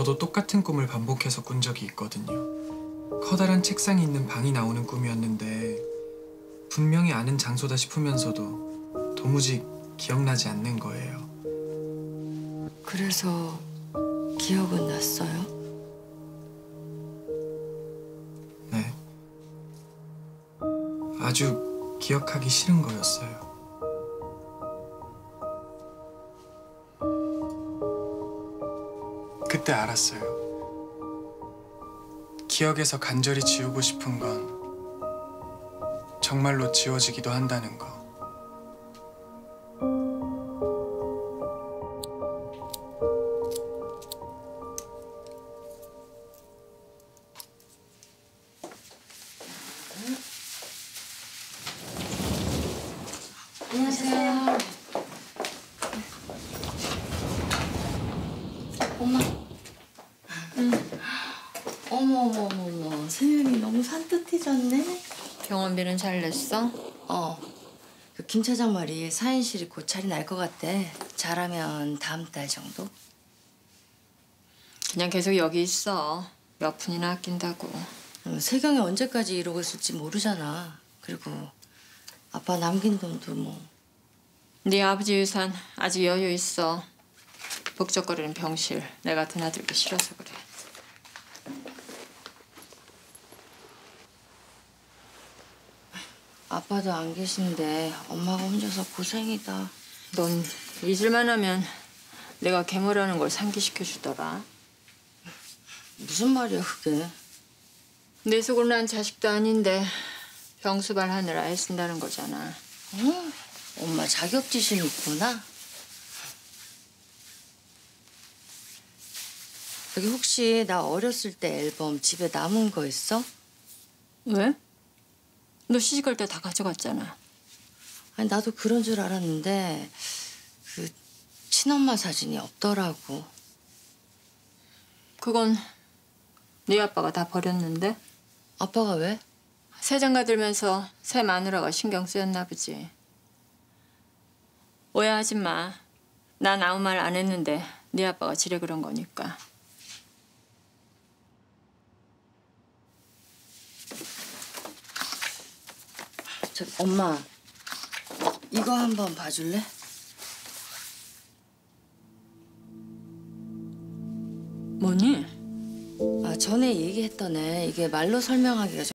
저도 똑같은 꿈을 반복해서 꾼 적이 있거든요. 커다란 책상이 있는 방이 나오는 꿈이었는데 분명히 아는 장소다 싶으면서도 도무지 기억나지 않는 거예요. 그래서 기억은 났어요? 네. 아주 기억하기 싫은 거였어요. 그때 알았어요. 기억에서 간절히 지우고 싶은 건 정말로 지워지기도 한다는 거. 안녕하세요. 엄마. 어머 어머 어머 어머 세윤이 너무 산뜻해졌네. 병원비는 잘 냈어? 어. 그 김 차장 말이 사인실이 곧 자리 날것 같대. 잘하면 다음 달 정도. 그냥 계속 여기 있어. 몇 푼이나 아낀다고. 어, 세경이 언제까지 이러고 있을지 모르잖아. 그리고 아빠 남긴 돈도 뭐. 네 아버지 유산 아직 여유 있어. 북적거리는 병실 내가 드나들기 싫어서 그래. 아빠도 안 계신데 엄마가 혼자서 고생이다. 넌 잊을만 하면 내가 괴물하는 걸 상기시켜 주더라. 무슨 말이야 그게? 내 속으로 난 자식도 아닌데 병수발 하느라 애쓴다는 거잖아. 어? 엄마 자격지심 있구나. 여기 혹시 나 어렸을 때 앨범 집에 남은 거 있어? 왜? 너 시집갈 때 다 가져갔잖아. 아니 나도 그런 줄 알았는데 그 친엄마 사진이 없더라고. 그건 네 아빠가 다 버렸는데? 아빠가 왜? 새장가 들면서 새 마누라가 신경 쓰였나 보지. 오해하지 마. 난 아무 말 안 했는데 네 아빠가 지레 그런 거니까. 저 엄마 이거 한번 봐줄래? 뭐니? 아 전에 얘기했던 애 이게 말로 설명하기가 좀